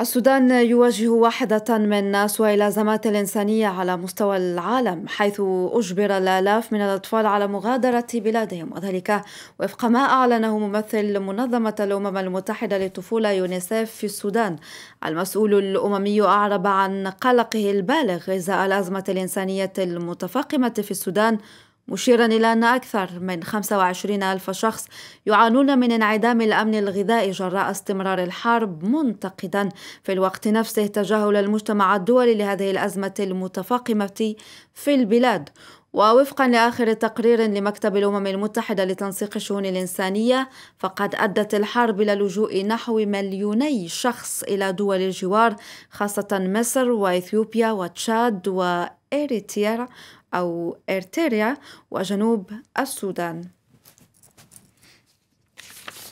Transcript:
السودان يواجه واحدة من أسوأ الأزمات الإنسانية على مستوى العالم حيث أجبر الآلاف من الأطفال على مغادرة بلادهم وذلك وفق ما أعلنه ممثل منظمة الأمم المتحدة للطفولة يونيسيف في السودان. المسؤول الأممي أعرب عن قلقه البالغ إزاء الأزمة الإنسانية المتفاقمة في السودان مشيرا إلى أن أكثر من 25 ألف شخص يعانون من انعدام الأمن الغذائي جراء استمرار الحرب منتقدا في الوقت نفسه تجاهل المجتمع الدولي لهذه الأزمة المتفاقمة في البلاد. ووفقا لآخر تقرير لمكتب الأمم المتحدة لتنسيق الشؤون الإنسانية فقد أدت الحرب إلى لجوء نحو مليوني شخص إلى دول الجوار خاصة مصر وإثيوبيا وتشاد وإريتريا أو إرتريا وجنوب السودان.